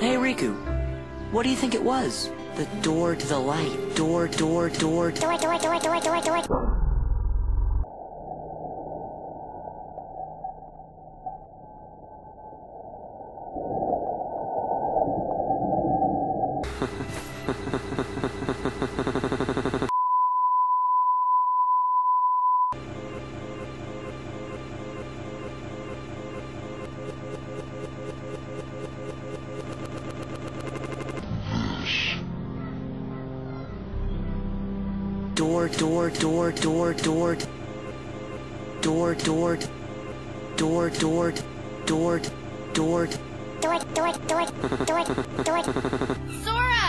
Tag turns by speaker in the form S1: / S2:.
S1: Hey, Riku. What do you think it was? The door to the light. Door, door, door.
S2: Door, door, door, door, door, door.
S1: Door, door, door, door, door. Door, door. Door, door, door, door.
S2: Door, door, door, door, door.
S3: Sora!